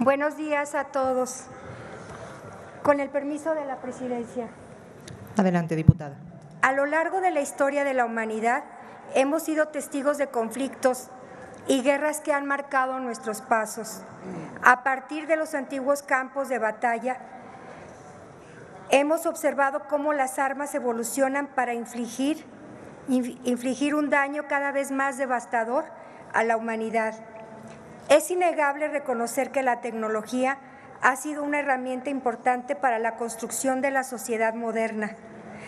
Buenos días a todos. Con el permiso de la presidencia. Adelante, diputada. A lo largo de la historia de la humanidad hemos sido testigos de conflictos y guerras que han marcado nuestros pasos. A partir de los antiguos campos de batalla, hemos observado cómo las armas evolucionan para infligir, infligir un daño cada vez más devastador a la humanidad. Es innegable reconocer que la tecnología ha sido una herramienta importante para la construcción de la sociedad moderna.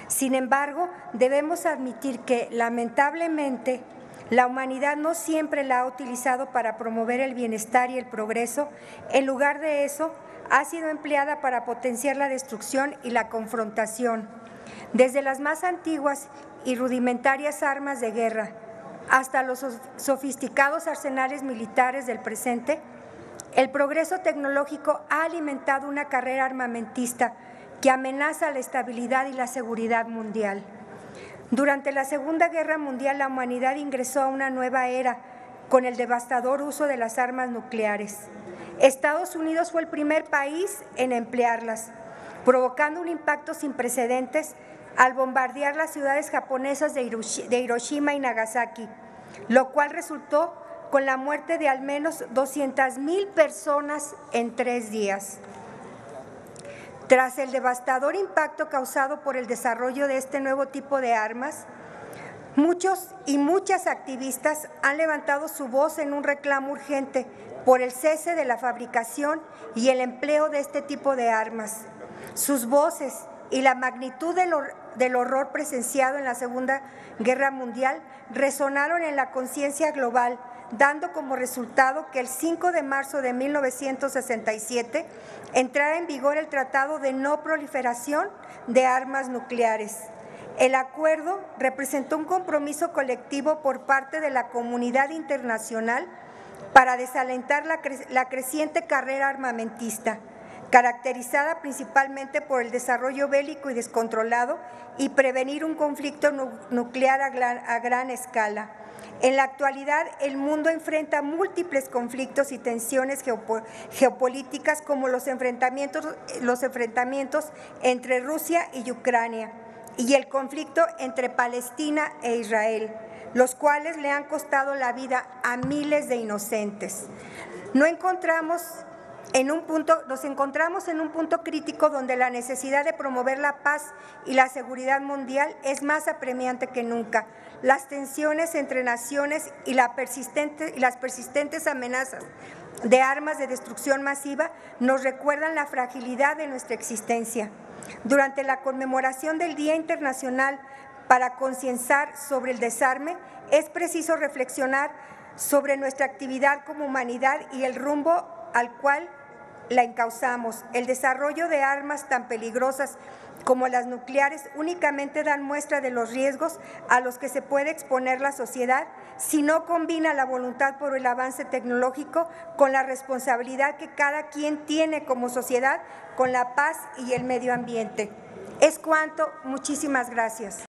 Sin embargo, debemos admitir que, lamentablemente, la humanidad no siempre la ha utilizado para promover el bienestar y el progreso. En lugar de eso, ha sido empleada para potenciar la destrucción y la confrontación. Desde las más antiguas y rudimentarias armas de guerra hasta los sofisticados arsenales militares del presente, el progreso tecnológico ha alimentado una carrera armamentista que amenaza la estabilidad y la seguridad mundial. Durante la Segunda Guerra Mundial la humanidad ingresó a una nueva era con el devastador uso de las armas nucleares. Estados Unidos fue el primer país en emplearlas, provocando un impacto sin precedentes al bombardear las ciudades japonesas de Hiroshima y Nagasaki, lo cual resultó con la muerte de al menos 200 mil personas en tres días. Tras el devastador impacto causado por el desarrollo de este nuevo tipo de armas, muchos y muchas activistas han levantado su voz en un reclamo urgente por el cese de la fabricación y el empleo de este tipo de armas. Sus voces y la magnitud del, horror presenciado en la Segunda Guerra Mundial resonaron en la conciencia global dando como resultado que el 5 de marzo de 1967 entrara en vigor el Tratado de No Proliferación de Armas Nucleares. El acuerdo representó un compromiso colectivo por parte de la comunidad internacional para desalentar la, creciente carrera armamentista, caracterizada principalmente por el desarrollo bélico y descontrolado y prevenir un conflicto nuclear a gran escala. En la actualidad, el mundo enfrenta múltiples conflictos y tensiones geopolíticas como los enfrentamientos, los enfrentamientos entre Rusia y Ucrania y el conflicto entre Palestina e Israel, los cuales le han costado la vida a miles de inocentes. No encontramos en un punto, nos encontramos en un punto crítico donde la necesidad de promover la paz y la seguridad mundial es más apremiante que nunca. Las tensiones entre naciones y, la persistente, y las persistentes amenazas de armas de destrucción masiva nos recuerdan la fragilidad de nuestra existencia. Durante la conmemoración del Día Internacional para concienciar sobre el desarme, es preciso reflexionar sobre nuestra actividad como humanidad y el rumbo al cual la encauzamos. El desarrollo de armas tan peligrosas como las nucleares únicamente dan muestra de los riesgos a los que se puede exponer la sociedad si no combina la voluntad por el avance tecnológico con la responsabilidad que cada quien tiene como sociedad con la paz y el medio ambiente. Es cuanto, muchísimas gracias.